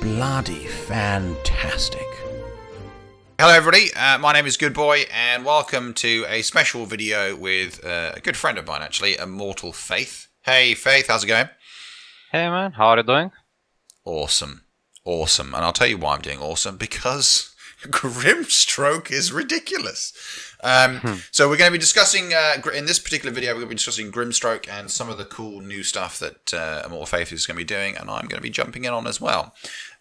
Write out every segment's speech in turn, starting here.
bloody fantastic. Hello, everybody. Uh, my name is Goodboy, and welcome to a special video with uh, a good friend of mine, actually, Immortal Faith. Hey, Faith, how's it going? Hey man, how are you doing? Awesome, awesome, and I'll tell you why I'm doing awesome because Grimstroke is ridiculous. Um, so we're going to be discussing uh, in this particular video. We're going to be discussing Grimstroke and some of the cool new stuff that uh, Immortal Faith is going to be doing, and I'm going to be jumping in on as well.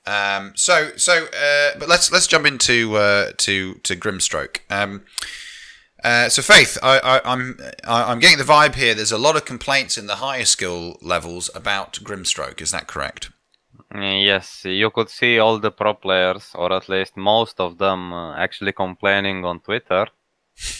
Um, so, so, uh, but let's let's jump into uh, to to Grimstroke. Um, uh, so, Faith, I, I, I'm I'm getting the vibe here. There's a lot of complaints in the higher skill levels about Grimstroke. Is that correct? Yes, you could see all the pro players, or at least most of them, uh, actually complaining on Twitter,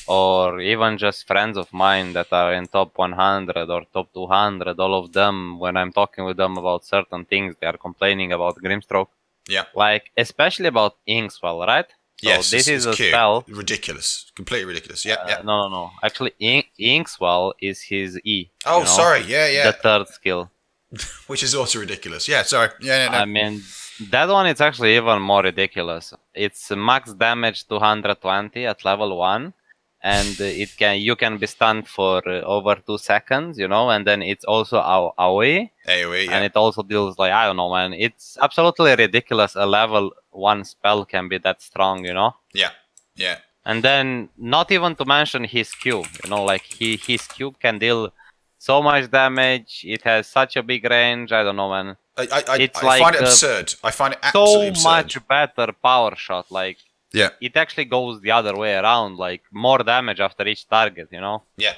or even just friends of mine that are in top 100 or top 200. All of them, when I'm talking with them about certain things, they are complaining about Grimstroke. Yeah. Like, especially about Inkswell, right? So yes. this is a cute. spell. Ridiculous. Completely ridiculous. Yeah. Uh, yeah. No, no, no. Actually, In- Inkswell is his E. Oh, you know, sorry. Yeah, yeah. The third skill. Which is also ridiculous. Yeah. Sorry. Yeah. No, no. I mean, that one is actually even more ridiculous. It's max damage 220 at level one, and uh, it can you can be stunned for uh, over two seconds, you know, and then it's also AO- AOE, AOE. Yeah. and it also deals like I don't know, man. It's absolutely ridiculous. A level one spell can be that strong, you know. yeah. Yeah. And then not even to mention his Q, you know, like he his Q can deal so much damage. It has such a big range. I don't know, man. I, I, I like, find it uh, absurd. I find it so absurd. much better power shot. Like Yeah. it actually goes the other way around. Like more damage after each target. You know. Yeah,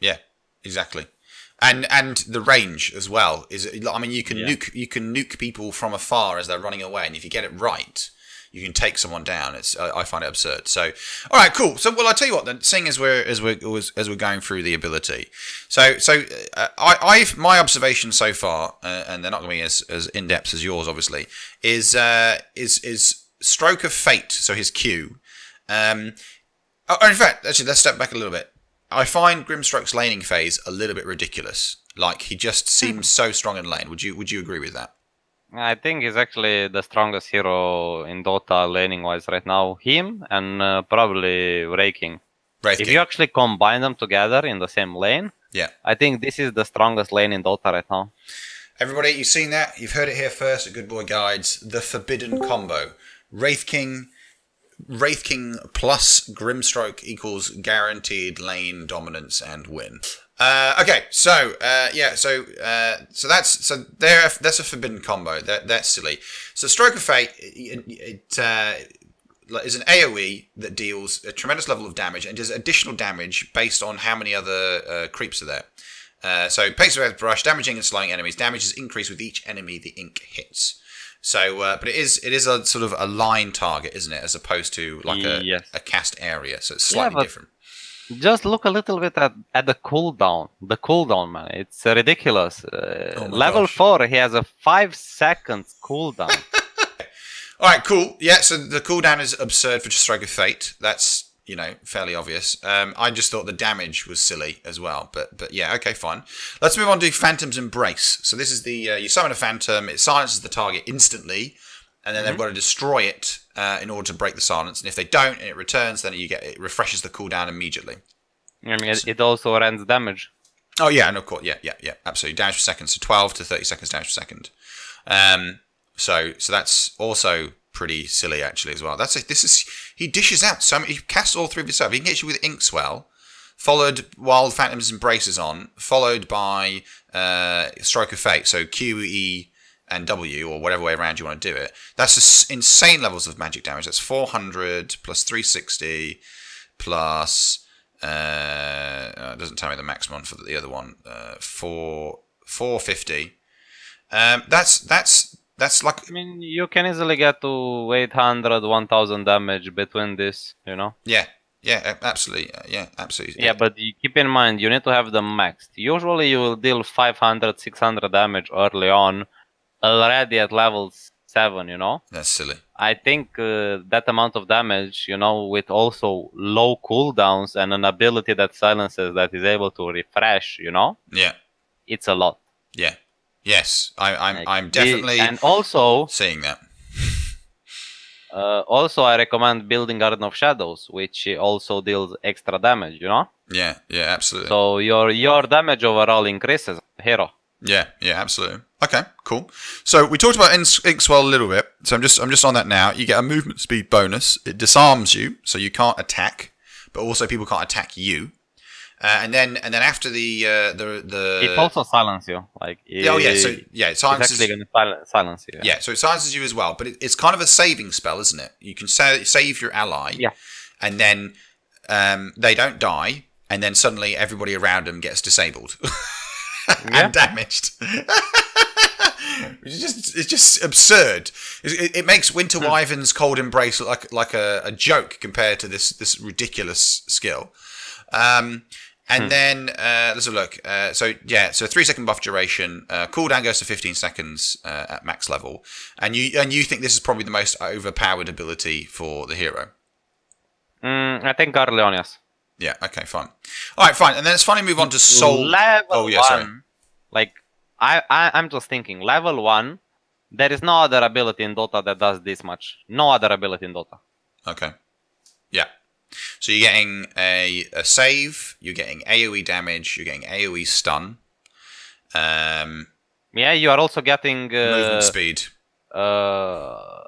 yeah, exactly. And and the range as well is. I mean, you can Yeah. nuke you can nuke people from afar as they're running away, and if you get it right, you can take someone down. It's I, I find it absurd. So, all right, cool. So, well, I tell you what. Then, seeing as we're as we're as- we're going through the ability, so so uh, I I've my observation so far, uh, and they're not going to be as as in depth as yours, obviously, is uh is is stroke of fate. So his Q. Um, Oh, in fact, actually, let's step back a little bit. I find Grimstroke's laning phase a little bit ridiculous. Like he just seems so strong in lane. Would you Would you agree with that? I think he's actually the strongest hero in Dota laning wise right now. Him and uh, probably Wraith King. Wraith If King. you actually combine them together in the same lane, Yeah. I think this is the strongest lane in Dota right now. Everybody, you've seen that. You've heard it here first at Goodboy Guides. The forbidden combo: Wraith King, Wraith King plus Grimstroke equals guaranteed lane dominance and win. Uh, okay, so uh, yeah, so uh, so that's so there. That's a forbidden combo. That that's silly. So Stroke of Fate, it, it uh, is an AOE that deals a tremendous level of damage and does additional damage based on how many other uh, creeps are there. Uh, so pace of brush, damaging and slowing enemies. Damage is increased with each enemy the ink hits. So, uh, but it is it is a sort of a line target, isn't it, as opposed to like a, Yes. a cast area. So it's slightly but- different. Just look a little bit at, at the cooldown. The cooldown, man, it's ridiculous. Uh, Oh level gosh. four, he has a five seconds cooldown. All right, cool. Yeah, so the cooldown is absurd for Stroke of Fate. That's you know fairly obvious. Um, I just thought the damage was silly as well, but but yeah, okay, fine. Let's move on to Phantom's Embrace. So this is the uh, you summon a phantom, it silences the target instantly, and then they've got to destroy it uh, in order to break the silence. And if they don't, and it returns, then you get it refreshes the cooldown immediately. I mean, it, it also runs damage. Oh yeah, and of course, yeah, yeah, yeah, absolutely. Damage per second, so twelve to thirty seconds damage per second. Um, so so that's also pretty silly actually as well. That's a, this is he dishes out so. He casts all three of himself. He can you with Inkswell, followed Wild Phantom's Embrace is on, followed by uh, Stroke of Fate. So Q E and W or whatever way around you want to do it. That's insane levels of magic damage. That's four hundred plus three sixty plus. Uh, uh, it doesn't tell me the maximum for the other one. Uh, four four fifty. Um, that's that's that's like I mean, you can easily get to 800, 1000 damage between this, you know? yeah yeah absolutely uh, yeah absolutely Yeah, but you keep in mind, you need to have them maxed. Usually you will deal 500, 600 damage early on, already at level 7, you know? that's silly. I think uh, that amount of damage, you know, with also low cooldowns and an ability that silences that is able to refresh, you know, Yeah it's a lot. yeah yes I, I'm Like, I'm definitely and also seeing that. Uh, also, I recommend building Garden of Shadows, which also deals extra damage. You know, Yeah, yeah, absolutely. so your your damage overall increases. Hero. Yeah, yeah, absolutely. Okay, cool. So we talked about Ink- Inkswell a little bit. So I'm just I'm just on that now. You get a movement speed bonus. It disarms you, so you can't attack, but also people can't attack you. Uh, and then and then after the uh, the the it also silences you. Like oh yeah, so yeah, it it's silences actually gonna sil- silence you. yeah, so it silences you as well, but it, it's kind of a saving spell, isn't it? You can sa- save your ally, Yeah. and then um, they don't die, and then suddenly everybody around them gets disabled and damaged. It's just it's just absurd. It, it- it makes Winter Hmm. Wyvern's Cold Embrace like like a, a joke compared to this this ridiculous skill. Um, and then uh, let's have a look. Uh, so yeah, so three second buff duration. Uh, cooldown goes to fifteen seconds uh, at max level, and you and you think this is probably the most overpowered ability for the hero. Mm, I think Garleonius. Yeah. Okay. Fine. All right. Fine. And then let's finally move on to Soul. Level Oh, yeah, one. sorry. Like I, I, I'm just thinking. Level one. There is no other ability in Dota that does this much. No other ability in Dota. Okay. Yeah. So you're getting a, a save. You're getting AOE damage. You're getting AOE stun. Um, Yeah, you are also getting uh, movement speed. uh,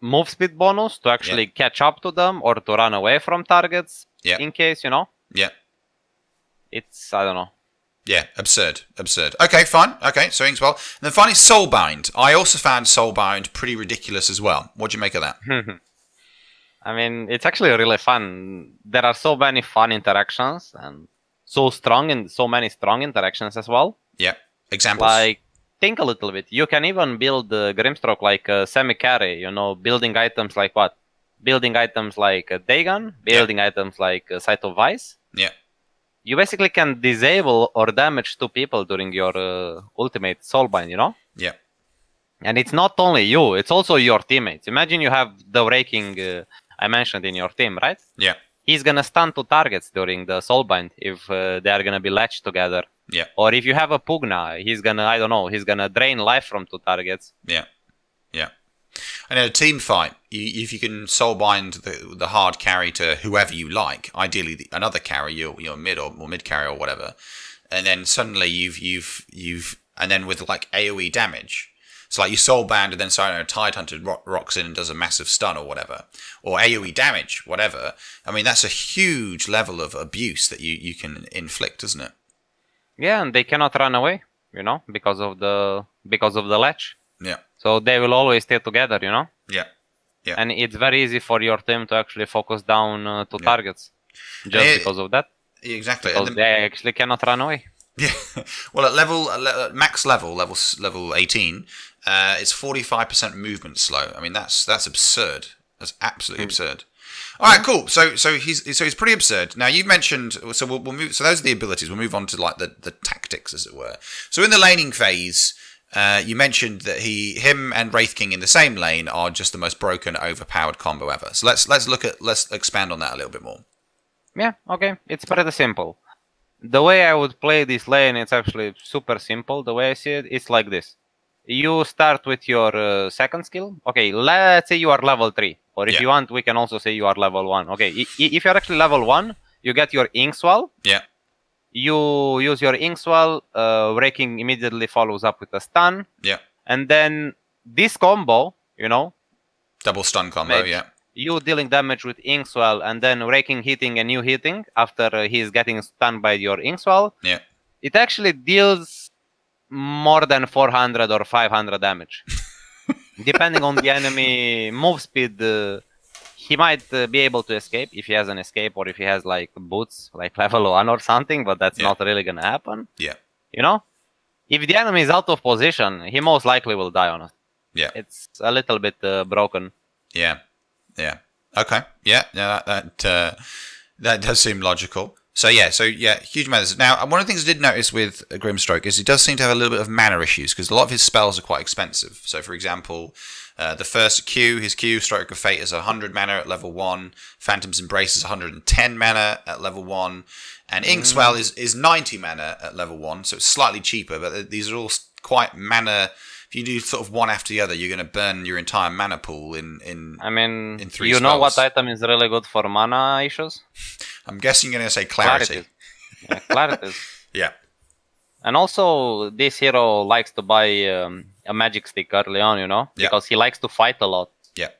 move speed bonus to actually catch up to them or to run away from targets. Yeah. In case you know, Yeah. it's I don't know. Yeah, absurd, absurd. Okay, fine. Okay, so Inkswell. And then finally, Soulbind. I also found Soulbind pretty ridiculous as well. What do you make of that? I mean, it's actually really fun. There are so many fun interactions and so strong and so many strong interactions as well. Yeah, examples. Like, think a little bit. You can even build uh, Grimstroke like a semi carry, you know, building items like what? Building items like a Dagon, building items like a Scythe of Vyse. yeah, You basically can disable or damage two people during your uh, ultimate Soulbind, you know? yeah, And it's not only you, it's also your teammates. Imagine you have the Wraith King uh, I mentioned in your team, right? yeah, He's gonna stun two targets during the Soulbind if uh, they are gonna be latched together. yeah, Or if you have a Pugna, he's gonna, I don't know, he's gonna drain life from two targets. yeah, yeah. And in a team fight, you, if you can Soulbind the the hard carry to whoever you like, ideally the, another carry, your your mid or, or mid carry or whatever, and then suddenly you've you've you've and then with like AOE damage. So like you Soulbound and then so I know, Tide Hunter ro- rocks in and does a massive stun or whatever, or AOE damage, whatever. I mean that's a huge level of abuse that you you can inflict, isn't it? Yeah, and they cannot run away, you know, because of the because of the latch. Yeah, So they will always stay together, you know. yeah, yeah. And it's very easy for your team to actually focus down uh, to Yeah. targets, just Eh, because of that. exactly. Because they actually cannot run away. Yeah. Well, at level at max level, level level eighteen, uh, it's forty five percent movement slow. I mean, that's that's absurd. That's absolutely absurd. All right, cool. So so he's so he's pretty absurd. Now you've mentioned so we'll, we'll move. So those are the abilities. We'll move on to like the the tactics, as it were. So in the laning phase. Uh, you mentioned that he, him, and Wraith King in the same lane are just the most broken, overpowered combo ever. So let's let's look at let's expand on that a little bit more. Yeah, okay. It's pretty simple. The way I would play this lane, it's actually super simple. The way I see it, it's like this. You start with your uh, second skill. Okay, let's say you are level 3. Or if Yeah. you want, we can also say you are level 1. Okay, if you're actually level 1, you get your Inkswell. Yeah, You use your Inkswell. Uh, Wraith King immediately follows up with a stun. yeah. And then this combo, you know, Double stun combo. Yeah, you dealing damage with Inkswell and then Wraith King hitting and you hitting after uh, he's getting stunned by your Inkswell, yeah. it actually deals more than 400 or 500 damage. Depending on the enemy move speed, uh, he might uh, be able to escape if he has an escape or if he has like boots, like level 1 or something, but that's Yeah. not really gonna happen. Yeah. You know? If the enemy is out of position, he most likely will die on us. Yeah. It's a little bit uh, broken. Yeah, yeah. Okay, yeah, yeah. That that, uh, that does seem logical. So yeah, so yeah, huge amounts. Now, one of the things I did notice with Grimstroke is he does seem to have a little bit of mana issues because a lot of his spells are quite expensive. So, for example, uh, the first Q, his Q, Stroke of Fate, is 100 mana at level one. Phantom's Embrace is 110 mana at level one, and Inkswell is is 90 mana at level one. So it's slightly cheaper, but these are all quite mana if you do sort of one after the other, you're going to burn your entire mana pool in in. I mean, In three you know what item is really good for mana issues? I'm guessing you're going to say clarity. Yeah, clarity. Yeah. And also, this hero likes to buy um, a magic stick early on, you know, Yeah. because he likes to fight a lot. Yeah.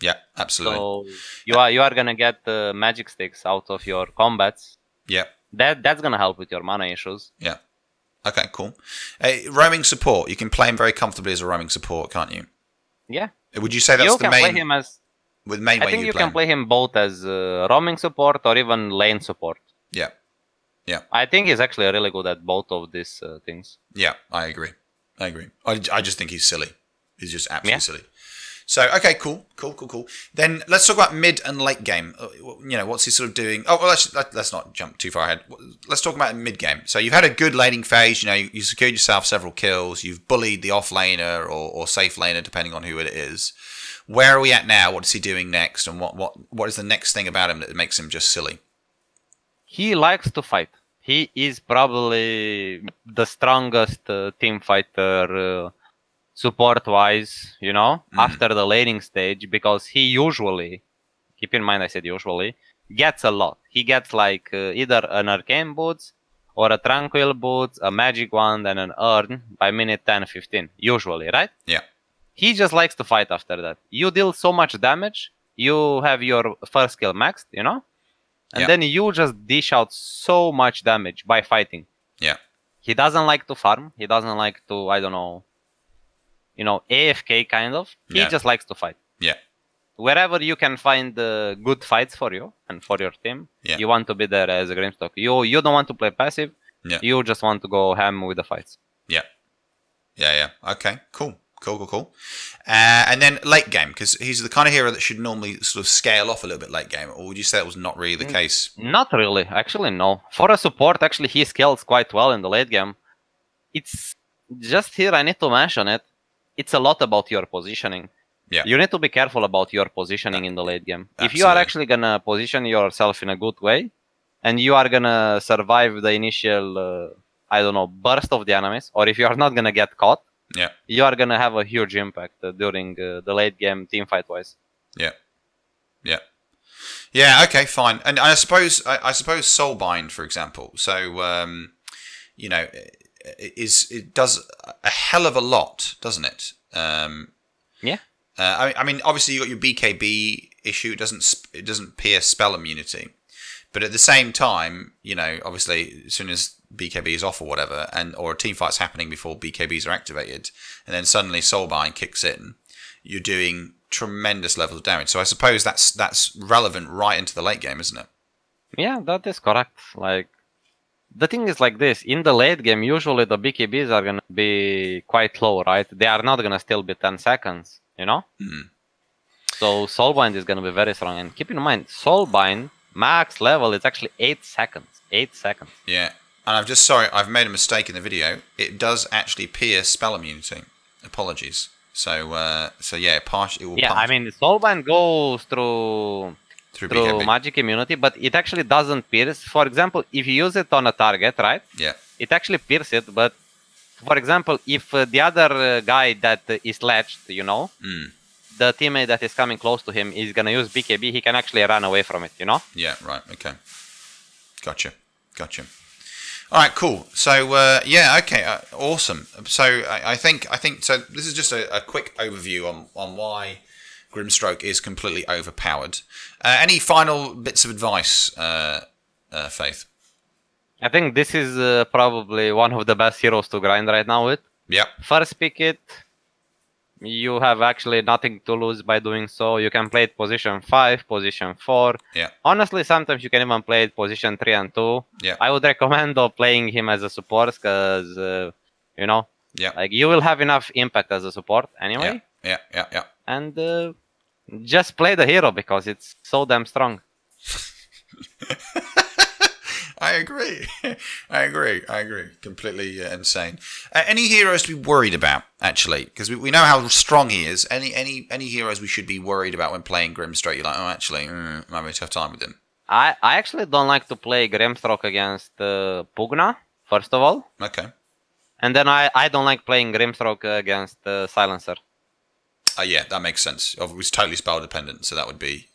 Yeah. Absolutely. So you are you are gonna get uh, magic sticks out of your combats. yeah. That that's gonna help with your mana issues. Yeah. Okay. Cool. Uh, roaming support. You can play him very comfortably as a roaming support, can't you? Yeah, Would you say that's you the can main play him as. with main I way think you, you play can him? play him both as uh, roaming support or even lane support. Yeah. Yeah. I think he's actually really good at both of these uh, things. Yeah, I agree. I agree. I, I just think he's silly. He's just absolutely Yeah. silly. So okay, cool, cool, cool, cool. Then let's talk about mid and late game. Uh, You know, what's he sort of doing? Oh, well, let's let's not jump too far ahead. Let's talk about mid game. So you've had a good laning phase. You know, you, you secured yourself several kills. You've bullied the off laner or, or safe laner, depending on who it is. Where are we at now? What is he doing next? And what what what is the next thing about him that makes him just silly? He likes to fight. He is probably the strongest uh, team fighter uh, support wise, you know, Mm. after the laning stage because he usually, keep in mind I said usually, gets a lot. He gets like uh, either an arcane boots or a tranquil boots, a magic wand, and an urn by minute 10 15, usually, right? Yeah, He just likes to fight after that. You deal so much damage, you have your first skill maxed, you know? And Yeah. then you just dish out so much damage by fighting. yeah, He doesn't like to farm. He doesn't like to, I don't know, you know, AFK kind of. He Yeah. just likes to fight. yeah, Wherever you can find uh, good fights for you and for your team, Yeah. you want to be there as a Grimstroke. You you don't want to play passive. Yeah. You just want to go ham with the fights. yeah, yeah, yeah. Okay, cool, cool, cool, cool. Uh, and then late game because he's the kind of hero that should normally sort of scale off a little bit late game. Or would you say that was not really the Mm. case? Not really. Actually, no. For a support, actually, he scales quite well in the late game. It's just here, I need to mention it. It's a lot about your positioning. Yeah. You need to be careful about your positioning in the late game. Absolutely. If you are actually gonna position yourself in a good way, and you are gonna survive the initial, uh, I don't know, burst of the enemies, or if you are not gonna get caught, Yeah, you are gonna have a huge impact uh, during uh, the late game team fight wise. yeah, yeah, yeah. Okay, fine. And I suppose I, I suppose Soulbind, for example. So um, you know, is it does a hell of a lot, doesn't it? Um, Yeah. Uh, I, I mean, obviously you got your BKB issue. It doesn't it doesn't pierce spell immunity, but at the same time, you know, obviously as soon as BKB is off or whatever, and or a team fight's happening before BKBs are activated, and then suddenly Soulbind kicks in, you're doing tremendous levels of damage. So I suppose that's that's relevant right into the late game, isn't it? Yeah, that is correct. Like the thing is like this, in the late game usually the BKBs are gonna be quite low, right? They are not gonna still be ten seconds, you know? Mhm. So Soulbind is gonna be very strong. And keep in mind, Soulbind max level is actually eight seconds. Eight seconds. Yeah. And I'm just sorry, I've made a mistake in the video. It does actually pierce spell immunity. Apologies. So uh, so yeah, partially it will Yeah, I mean Soulbind goes through through through magic immunity, but it actually doesn't pierce. For example, if you use it on a target, right? yeah. it actually pierces it but for example if uh, the other uh, guy that uh, is latched you know Mm. the teammate that is coming close to him is gonna use bkb he can actually run away from it you know Yeah, right. Okay. Gotcha. Gotcha. All right, cool. So uh, yeah, okay, uh, awesome. So I, I think I think so. This is just a, a quick overview on on why Grimstroke is completely overpowered. Uh, any final bits of advice, uh, uh, Faith? i think this is uh, probably one of the best heroes to grind right now with Yeah. first pick it you have actually nothing to lose by doing so you can play it position 5 position 4 Yeah. honestly sometimes you can even play it position 3 and 2 Yeah. i would recommend uh, playing him as a support because uh, you know Yeah. like you will have enough impact as a support anyway Yeah. Yeah. Yeah. Yeah. And uh, just play the hero because it's so damn strong I agree. I agree. I agree. Completely uh, insane. Uh, any heroes to be worried about, actually, because we, we know how strong he is. Any any any heroes we should be worried about when playing Grimstroke? You're like, oh, actually, mm, I'm having a tough time with him. I, I actually don't like to play Grimstroke against uh, Pugna, first of all. Okay. And then I, I don't like playing Grimstroke against uh, Silencer. Uh, yeah, that makes sense. It was totally spell dependent, so that would be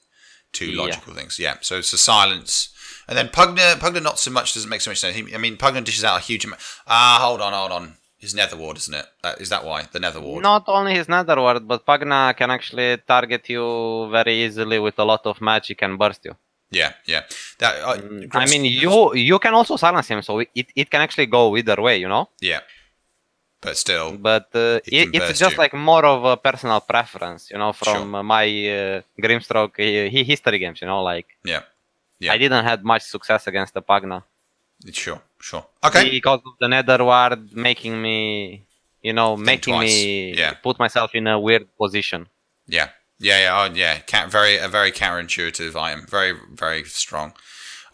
two Yeah. logical things. Yeah, so it's a silence. And then Pugna, Pugna not so much doesn't make so much sense. He, I mean, Pugna dishes out a huge amount. Ah, hold on, hold on. His Nether Ward, isn't it? Uh, is that why? The Nether Ward? Not only his Nether Ward, but Pugna can actually target you very easily with a lot of magic and burst you. Yeah, yeah. That. Uh, Mm, I mean, you you can also silence him, so it, it can actually go either way, you know. Yeah. But still, But uh, It it, it's just you. like more of a personal preference, you know, from Sure. my uh, Grimstroke uh, hi- history games. You know, like yeah. Yeah. I didn't have much success against the Pugna Sure, sure. Okay. because of the Nether Ward making me, you know, making twice. me Yeah. put myself in a weird position. Yeah, yeah, yeah, oh, yeah. Very, a very counterintuitive. I am very, very strong.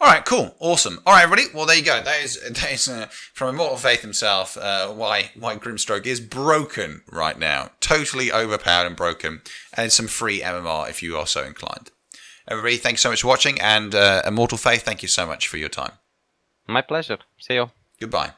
All right, cool, awesome. All right, everybody. Well, there you go. That is that is uh, from Immortal Faith himself. Uh, why why Grimstroke is broken right now, totally overpowered and broken, and some free MMR if you are so inclined. Everybody, thanks so much for watching, and uh, Immortal Faith, thank you so much for your time. My pleasure. See you. Goodbye.